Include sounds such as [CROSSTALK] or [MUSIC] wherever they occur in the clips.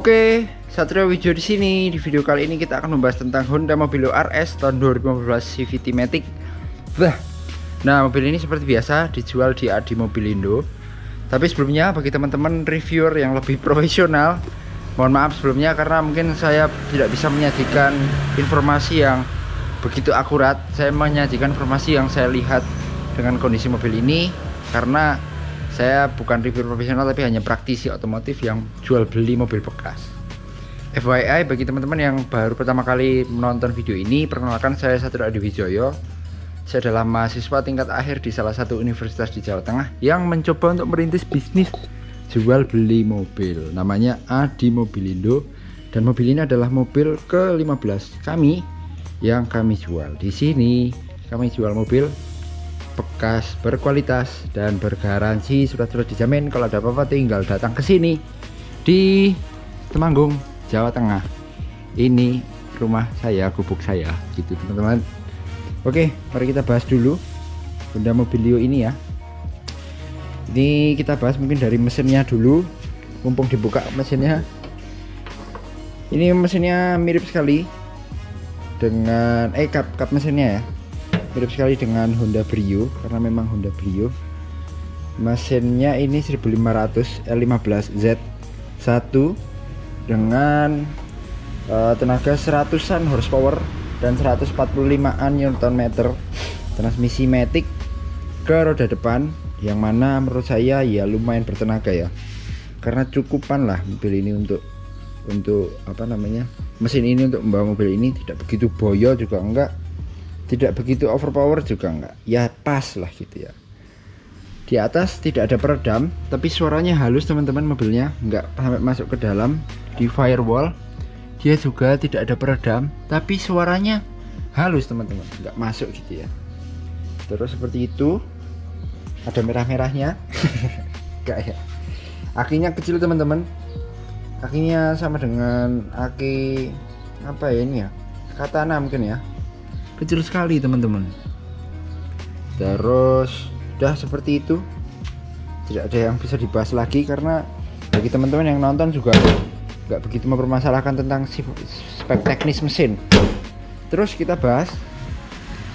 Oke, Satrio Wijo di sini. Di video kali ini kita akan membahas tentang Honda Mobilio RS tahun 2015 CVT Matic. Bah. Nah, mobil ini seperti biasa dijual di Adi Mobilindo. Tapi sebelumnya bagi teman-teman reviewer yang lebih [LAUGHS] profesional, mohon maaf sebelumnya karena mungkin saya tidak bisa menyajikan informasi yang begitu akurat. Saya menyajikan informasi yang saya lihat dengan kondisi mobil ini karena saya bukan reviewer profesional tapi hanya praktisi otomotif yang jual beli mobil bekas. FYI bagi teman-teman yang baru pertama kali menonton video ini, perkenalkan saya Satrio Adi Wijoyo. Saya adalah mahasiswa tingkat akhir di salah satu universitas di Jawa Tengah yang mencoba untuk merintis bisnis jual beli mobil. Namanya Adi Mobilindo dan mobil ini adalah mobil ke-15 kami yang kami jual. Di sini kami jual mobil bekas berkualitas dan bergaransi surat-surat dijamin. Kalau ada apa-apa tinggal datang ke sini di Temanggung Jawa Tengah. Ini rumah saya gubuk saya gitu teman-teman. Oke mari kita bahas dulu Honda Mobilio ini ya. Ini kita bahas mungkin dari mesinnya dulu. Mumpung dibuka mesinnya. Ini mesinnya mirip sekali dengan eh kap kap mesinnya ya mirip sekali dengan Honda Brio karena memang Honda Brio. Mesinnya ini 1500 L15 Z1 dengan uh, tenaga 100an horsepower dan 145an Nm transmisi matic ke roda depan yang mana menurut saya ya lumayan bertenaga ya. Karena cukupan lah mobil ini untuk untuk apa namanya mesin ini untuk membawa mobil ini. Tidak begitu boyo juga enggak tidak begitu overpower juga enggak ya pas lah gitu ya. Di atas tidak ada peredam tapi suaranya halus teman-teman mobilnya. Enggak sampai masuk ke dalam. Di firewall dia juga tidak ada peredam tapi suaranya halus teman-teman. Nggak masuk gitu ya. Terus seperti itu. Ada merah-merahnya. [LAUGHS] Enggak ya. Akinya kecil teman-teman. Akinya sama dengan aki apa ya ini ya? Katana mungkin ya kecil sekali teman-teman. Terus udah seperti itu. Tidak ada yang bisa dibahas lagi karena bagi teman-teman yang nonton juga nggak begitu mempermasalahkan tentang spek teknis mesin. Terus kita bahas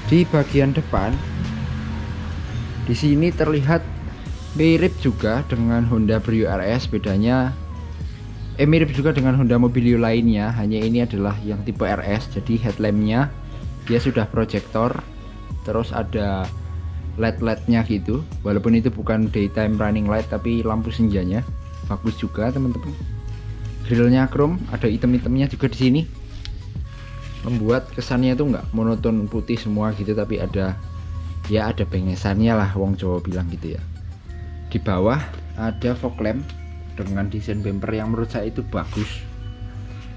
di bagian depan. Di sini terlihat mirip juga dengan Honda Brio RS bedanya eh mirip juga dengan Honda Mobilio lainnya. Hanya ini adalah yang tipe RS jadi headlampnya dia sudah proyektor terus ada LED-LED-nya gitu. Walaupun itu bukan daytime running light tapi lampu senjanya. Bagus juga teman-teman. Grillnya chrome ada item-itemnya juga di sini. Membuat kesannya itu nggak monoton putih semua gitu tapi ada ya ada pengesannya lah wong Jawa bilang gitu ya. Di bawah ada fog lamp dengan desain bumper yang menurut saya itu bagus.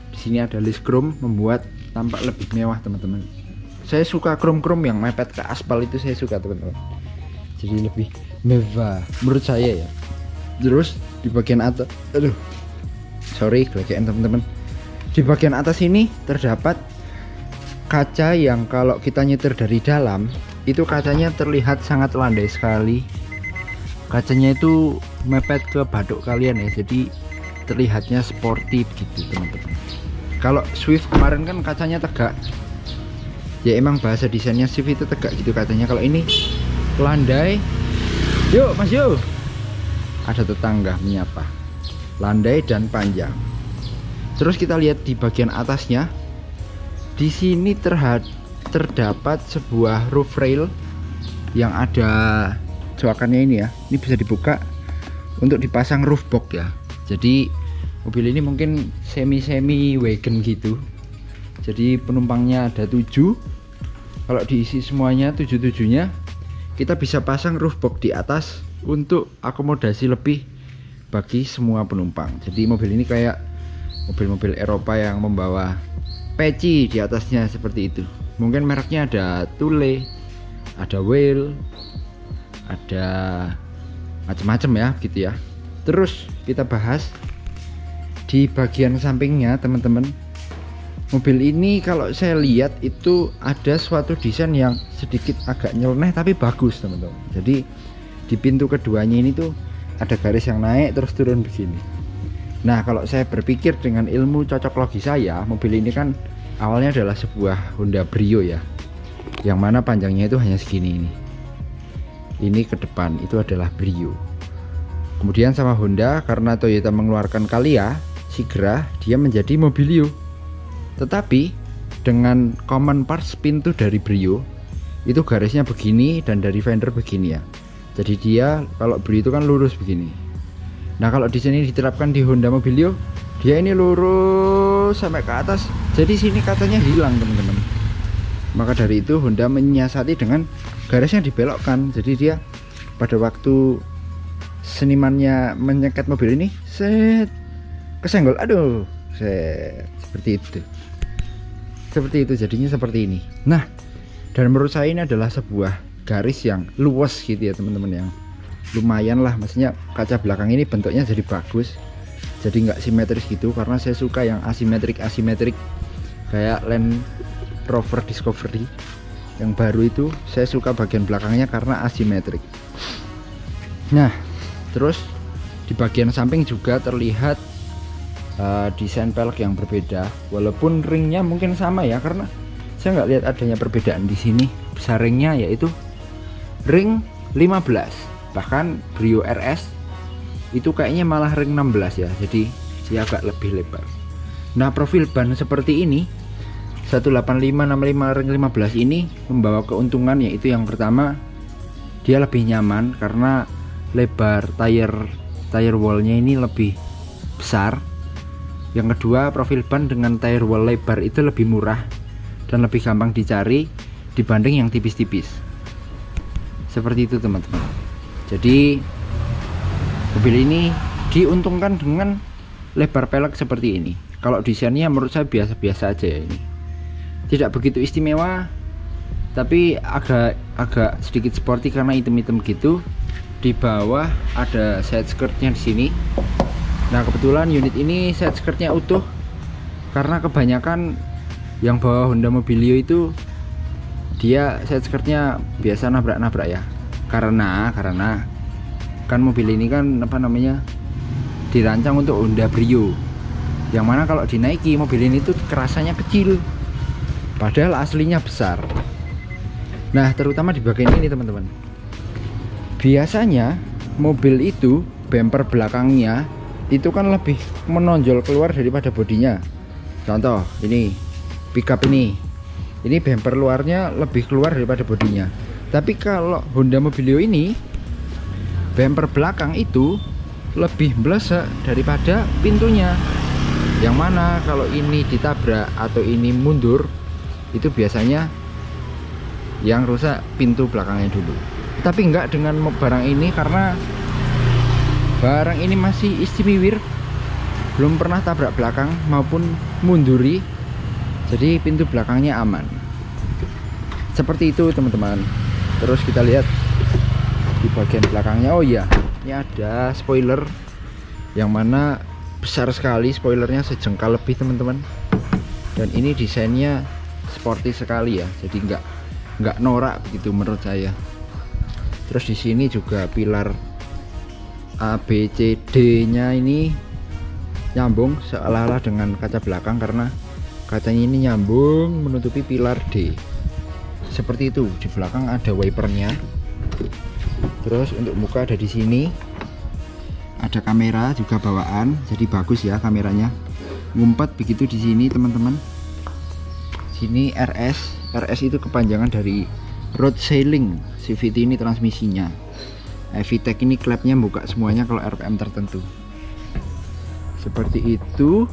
Di sini ada list chrome membuat tampak lebih mewah teman-teman saya suka chrome-chrome yang mepet ke aspal itu saya suka teman-teman. Jadi lebih mewah menurut saya ya. Terus di bagian atas aduh sorry kelekean teman-teman. Di bagian atas ini terdapat kaca yang kalau kita nyetir dari dalam itu kacanya terlihat sangat landai sekali. Kacanya itu mepet ke baduk kalian ya jadi terlihatnya sporty gitu teman-teman. Kalau Swift kemarin kan kacanya tegak ya emang bahasa desainnya Swift itu tegak gitu katanya kalau ini landai yuk mas yuk ada tetangga menyapa landai dan panjang. Terus kita lihat di bagian atasnya. Di sini terhad terdapat sebuah roof rail yang ada coakannya ini ya. Ini bisa dibuka untuk dipasang roof box ya. Jadi mobil ini mungkin semi-semi wagon gitu. Jadi penumpangnya ada tujuh. Kalau diisi semuanya tujuh tujuhnya, kita bisa pasang roof box di atas untuk akomodasi lebih bagi semua penumpang. Jadi mobil ini kayak mobil-mobil Eropa yang membawa peci di atasnya seperti itu. Mungkin mereknya ada Tule ada Whale ada macam-macam ya gitu ya. Terus kita bahas di bagian sampingnya teman-teman mobil ini kalau saya lihat itu ada suatu desain yang sedikit agak nyeleneh tapi bagus teman-teman. Jadi di pintu keduanya ini tuh ada garis yang naik terus turun begini Nah kalau saya berpikir dengan ilmu cocok logi saya mobil ini kan awalnya adalah sebuah Honda Brio ya. Yang mana panjangnya itu hanya segini ini. Ini ke depan itu adalah Brio. Kemudian sama Honda karena Toyota mengeluarkan Calya Sigra dia menjadi Mobilio tetapi dengan common parts pintu dari Brio itu garisnya begini dan dari fender begini ya. Jadi dia kalau Brio itu kan lurus begini. Nah kalau di sini diterapkan di Honda Mobilio dia ini lurus sampai ke atas. Jadi sini katanya hilang teman-teman. Maka dari itu Honda menyiasati dengan garisnya dibelokkan. Jadi dia pada waktu senimannya menyeket mobil ini set kesenggol. Aduh set seperti itu. Seperti itu jadinya seperti ini. Nah dan menurut saya ini adalah sebuah garis yang luas gitu ya teman-teman yang lumayan lah. Maksudnya kaca belakang ini bentuknya jadi bagus jadi nggak simetris gitu karena saya suka yang asimetrik asimetrik. Kayak Land Rover Discovery yang baru itu saya suka bagian belakangnya karena asimetrik. Nah terus di bagian samping juga terlihat uh, desain pelek yang berbeda. Walaupun ringnya mungkin sama ya karena saya nggak lihat adanya perbedaan di sini. Besar ringnya yaitu ring 15 bahkan Brio RS itu kayaknya malah ring 16 ya jadi dia agak lebih lebar. Nah profil ban seperti ini 18565 ring 15 ini membawa keuntungan yaitu yang pertama dia lebih nyaman karena lebar tire tire wallnya ini lebih besar yang kedua profil ban dengan tire wall lebar itu lebih murah dan lebih gampang dicari dibanding yang tipis-tipis. Seperti itu teman-teman. Jadi mobil ini diuntungkan dengan lebar pelek seperti ini. Kalau desainnya menurut saya biasa-biasa aja ya ini. Tidak begitu istimewa tapi agak agak sedikit sporty karena item-item gitu. Di bawah ada side skirtnya di sini nah kebetulan unit ini side skirtnya utuh karena kebanyakan yang bawa Honda Mobilio itu dia side skirtnya biasa nabrak-nabrak ya. Karena karena kan mobil ini kan apa namanya dirancang untuk Honda Brio. Yang mana kalau dinaiki mobil ini tuh kerasanya kecil padahal aslinya besar. Nah terutama di bagian ini teman-teman. Biasanya mobil itu bumper belakangnya itu kan lebih menonjol keluar daripada bodinya. Contoh ini pickup ini. Ini bumper luarnya lebih keluar daripada bodinya. Tapi kalau Honda Mobilio ini bumper belakang itu lebih melesek daripada pintunya. Yang mana kalau ini ditabrak atau ini mundur itu biasanya yang rusak pintu belakangnya dulu. Tapi enggak dengan barang ini karena barang ini masih istimewir belum pernah tabrak belakang maupun munduri. Jadi pintu belakangnya aman. Seperti itu teman-teman. Terus kita lihat di bagian belakangnya. Oh iya ini ada spoiler yang mana besar sekali spoilernya sejengkal lebih teman-teman. Dan ini desainnya sporty sekali ya. Jadi nggak nggak norak begitu menurut saya. Terus di sini juga pilar A B C D nya ini nyambung seolah-olah dengan kaca belakang karena kacanya ini nyambung menutupi pilar D. Seperti itu di belakang ada wipernya. Terus untuk muka ada di sini. Ada kamera juga bawaan jadi bagus ya kameranya. Ngumpet begitu di sini teman-teman. Sini RS RS itu kepanjangan dari road sailing CVT ini transmisinya VTEC ini klepnya buka semuanya kalau RPM tertentu. Seperti itu.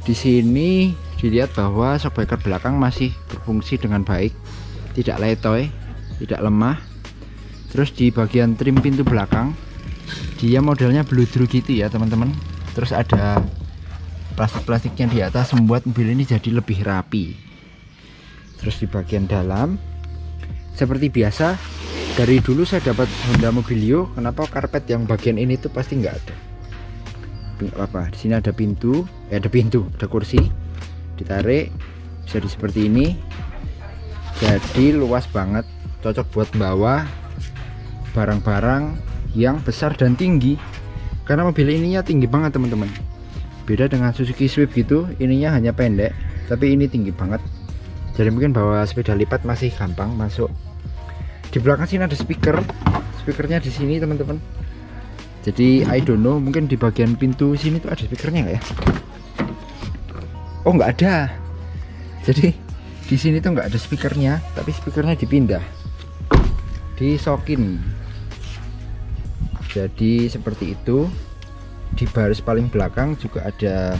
Di sini dilihat bahwa shockbreaker belakang masih berfungsi dengan baik. Tidak letoy tidak lemah. Terus di bagian trim pintu belakang dia modelnya bludru gitu ya teman-teman. Terus ada plastik-plastiknya di atas membuat mobil ini jadi lebih rapi. Terus di bagian dalam seperti biasa dari dulu saya dapat Honda Mobilio. Kenapa karpet yang bagian ini tuh pasti nggak ada? Apa? Di sini ada pintu. Eh ada pintu ada kursi. Ditarik bisa di seperti ini. Jadi luas banget. Cocok buat bawah barang-barang yang besar dan tinggi. Karena mobil ininya tinggi banget teman-teman. Beda dengan Suzuki Swift gitu ininya hanya pendek tapi ini tinggi banget. Jadi mungkin bawa sepeda lipat masih gampang masuk di belakang sini ada speaker. Speakernya di sini teman-teman. Jadi I don't know mungkin di bagian pintu sini tuh ada speakernya nggak ya? Oh nggak ada. Jadi di sini tuh nggak ada speakernya tapi speakernya dipindah. Disokin. Jadi seperti itu. Di baris paling belakang juga ada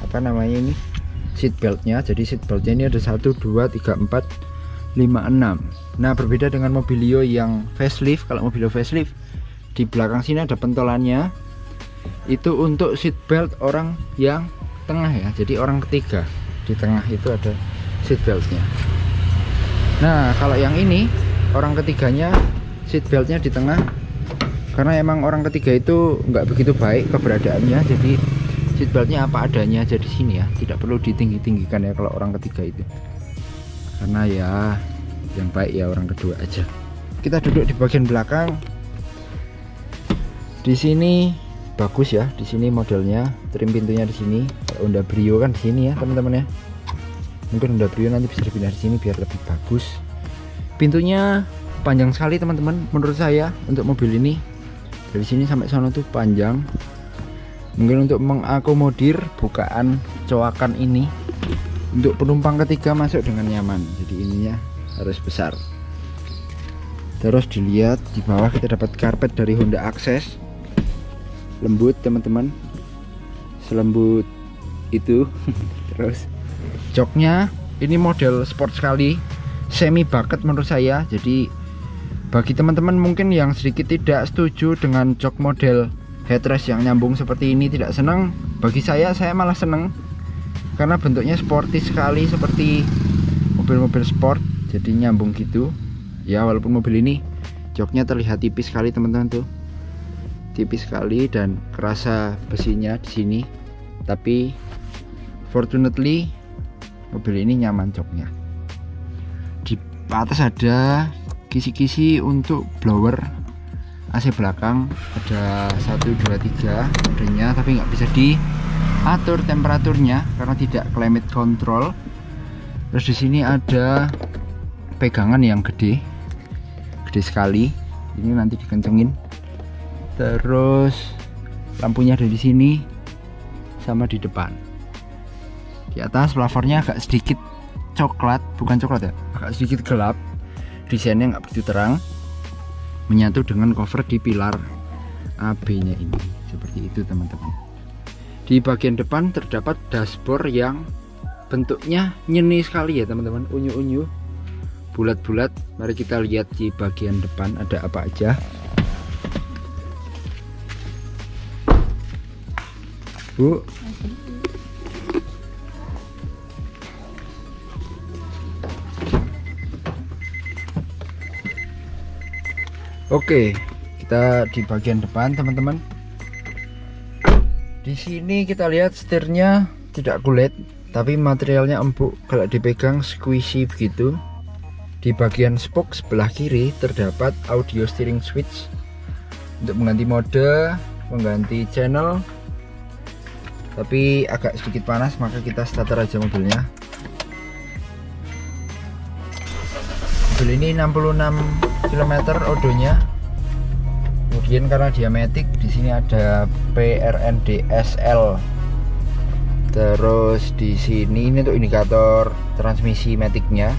apa namanya ini? Seat beltnya. Jadi seat beltnya ini ada 1 2 3 4 5 6 nah berbeda dengan mobilio yang facelift. Kalau mobilio facelift di belakang sini ada pentolannya. Itu untuk seat belt orang yang tengah ya. Jadi orang ketiga. Di tengah itu ada seat beltnya. Nah kalau yang ini orang ketiganya seat beltnya di tengah. Karena emang orang ketiga itu nggak begitu baik keberadaannya. Jadi seatbeltnya apa adanya jadi sini ya. Tidak perlu ditinggi-tinggikan ya kalau orang ketiga itu karena ya yang baik ya orang kedua aja. Kita duduk di bagian belakang. Di sini bagus ya di sini modelnya. Trim pintunya di sini. Honda Brio kan di sini ya teman-teman ya. Mungkin Honda Brio nanti bisa dipindah di sini biar lebih bagus. Pintunya panjang sekali teman-teman menurut saya untuk mobil ini. Dari sini sampai sana tuh panjang. Mungkin untuk mengakomodir bukaan coakan ini untuk penumpang ketiga masuk dengan nyaman. Jadi ininya harus besar. Terus dilihat di bawah kita dapat karpet dari Honda Access. Lembut teman-teman. Selembut itu. [LAUGHS] Terus joknya ini model sport sekali. Semi bucket menurut saya. Jadi bagi teman-teman mungkin yang sedikit tidak setuju dengan jok model headrest yang nyambung seperti ini tidak senang. Bagi saya saya malah senang karena bentuknya sporty sekali seperti mobil-mobil sport jadi nyambung gitu. Ya walaupun mobil ini joknya terlihat tipis sekali teman-teman tuh. Tipis sekali dan kerasa besinya di sini. Tapi fortunately mobil ini nyaman joknya. Di atas ada kisi-kisi untuk blower AC belakang. Ada 1 2 3 modenya tapi nggak bisa diatur temperaturnya karena tidak climate control. Terus di sini ada pegangan yang gede. Gede sekali. Ini nanti dikencengin. Terus lampunya ada di sini sama di depan. Di atas plafonnya agak sedikit coklat. Bukan coklat ya agak sedikit gelap. Desainnya nggak begitu terang. Menyatu dengan cover di pilar AB nya ini. Seperti itu teman-teman di bagian depan terdapat dashboard yang bentuknya nyeni sekali ya teman-teman. Unyu-unyu. Bulat-bulat. Mari kita lihat di bagian depan ada apa aja. Bu. Oke, kita di bagian depan teman-teman. Di sini kita lihat setirnya tidak kulit, tapi materialnya empuk. Kalau dipegang squishy begitu. Di bagian spoke sebelah kiri terdapat audio steering switch untuk mengganti mode, mengganti channel. Tapi agak sedikit panas, maka kita starter aja mobilnya. Mobil ini 66 km odonya kemudian karena dia matic di sini ada PRNDSL terus di sini ini untuk indikator transmisi maticnya.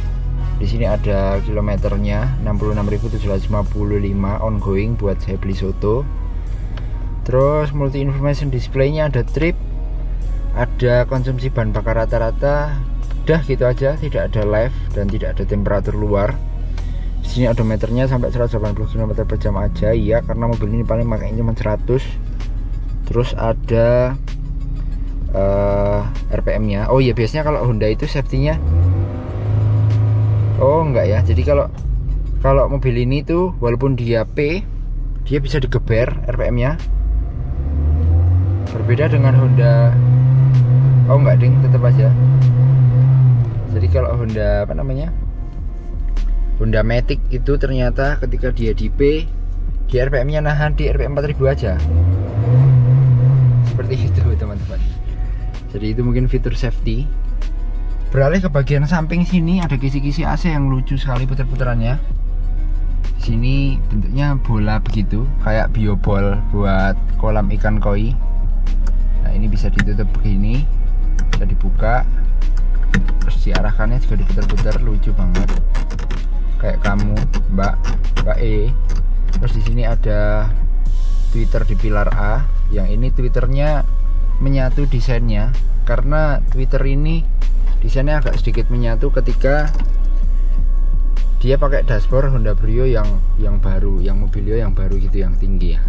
Di sini ada kilometernya 66.755 ongoing buat saya beli soto. Terus multi information displaynya ada trip ada konsumsi bahan bakar rata-rata. Udah gitu aja tidak ada live dan tidak ada temperatur luar di sini odometernya sampai 180 km per jam aja. Ya karena mobil ini paling makanya cuma 100 terus ada uh, eh, RPM nya oh iya biasanya kalau Honda itu safety nya oh enggak ya. Jadi kalau kalau mobil ini tuh walaupun dia P dia bisa digeber RPM nya berbeda dengan Honda. Oh enggak ding. Tetap aja. Jadi kalau Honda apa namanya Honda Matic itu ternyata ketika dia di P di RPM nya nahan di RPM 4000 aja. Seperti itu teman-teman. Jadi itu mungkin fitur safety. Beralih ke bagian samping sini ada kisi-kisi AC yang lucu sekali putar-putarannya sini bentuknya bola begitu kayak biobol buat kolam ikan koi. Nah ini bisa ditutup begini bisa dibuka. Terus diarahkannya juga diputar-putar lucu banget kayak kamu mbak mbak E. Terus di sini ada Twitter di pilar A. Yang ini Twitternya menyatu desainnya. Karena Twitter ini desainnya agak sedikit menyatu ketika dia pakai dashboard Honda Brio yang yang baru yang mobilio yang baru gitu yang tinggi ya.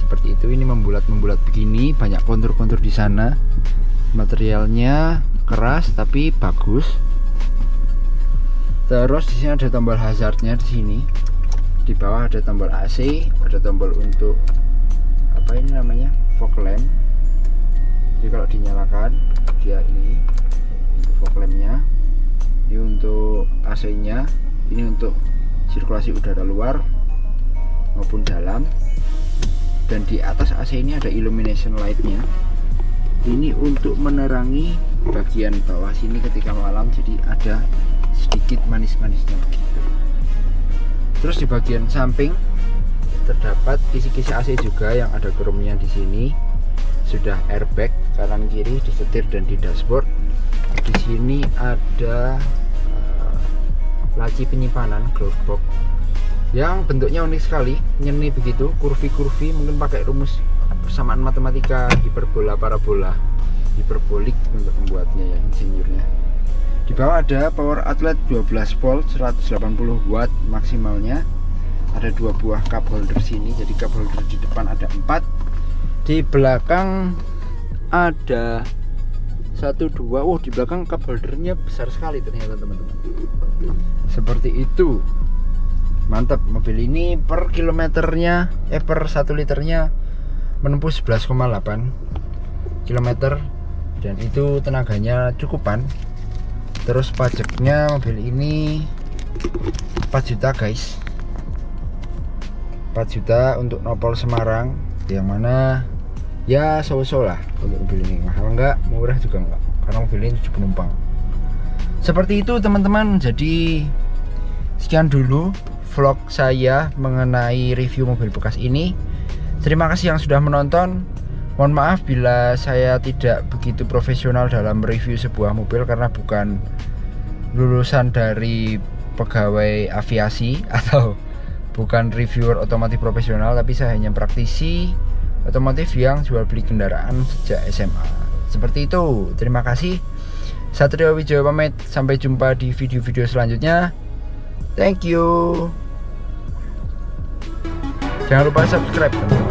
Seperti itu. Ini membulat-membulat begini banyak kontur-kontur di sana. Materialnya keras tapi bagus terus di sini ada tombol hazardnya di sini. Di bawah ada tombol AC ada tombol untuk apa ini namanya? Fog lamp. Jadi kalau dinyalakan dia ini untuk fog lampnya. Ini untuk AC nya ini untuk sirkulasi udara luar maupun dalam. Dan di atas AC ini ada illumination lightnya. Ini untuk menerangi bagian bawah sini ketika malam. Jadi ada sedikit manis-manisnya begitu. Terus di bagian samping terdapat kisi-kisi AC juga yang ada chrome di sini. Sudah airbag kanan kiri di setir dan di dashboard. Di sini ada uh, laci penyimpanan glove box. Yang bentuknya unik sekali nyeni begitu kurvi-kurvi mungkin pakai rumus persamaan matematika hiperbola parabola hiperbolik untuk membuatnya ya insinyurnya di bawah ada power outlet 12 volt 180 watt maksimalnya. Ada dua buah cup holder sini jadi cup holder di depan ada empat. Di belakang ada satu dua oh di belakang cup holdernya besar sekali ternyata teman-teman. Seperti itu. Mantap mobil ini per kilometernya eh per satu liternya menempuh 11,8 kilometer. Dan itu tenaganya cukupan terus pajaknya mobil ini 4 juta guys. 4 juta untuk nopol Semarang. Yang mana? Ya so-so lah untuk mobil ini. Mahal enggak murah juga enggak karena mobil ini 7 penumpang seperti itu teman-teman. Jadi sekian dulu vlog saya mengenai review mobil bekas ini. Terima kasih yang sudah menonton. Mohon maaf bila saya tidak begitu profesional dalam review sebuah mobil karena bukan lulusan dari pegawai aviasi [LAUGHS] atau bukan reviewer otomotif profesional tapi saya hanya praktisi otomotif yang jual beli kendaraan sejak SMA. Seperti itu. Terima kasih. Satrio Wijaya pamit. Sampai jumpa di video-video selanjutnya. Thank you. Jangan lupa subscribe teman-teman.